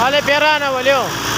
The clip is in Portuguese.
Vale a pena, valeu!